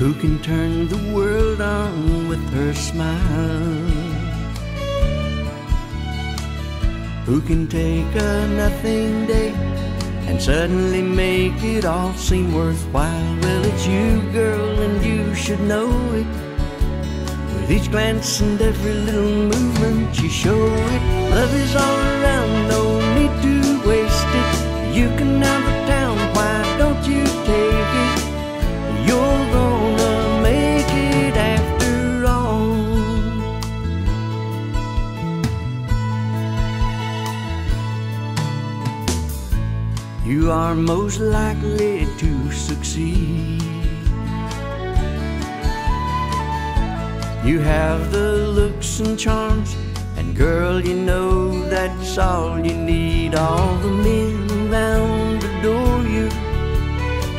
Who can turn the world on with her smile? Who can take a nothing day and suddenly make it all seem worthwhile? Well, it's you, girl, and you should know it. With each glance and every little movement, you show it. Love is all can have the town, why don't you take it? You're gonna make it after all. You are most likely to succeed. You have the looks and charms, and girl, you know that's all you need. All the men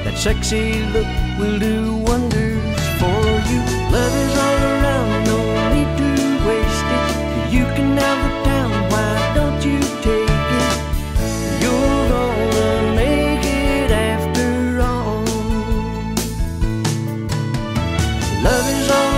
That sexy look will do wonders for you. Love is all around, no need to waste it. You can have the town, why don't you take it? You're gonna make it after all. Love is all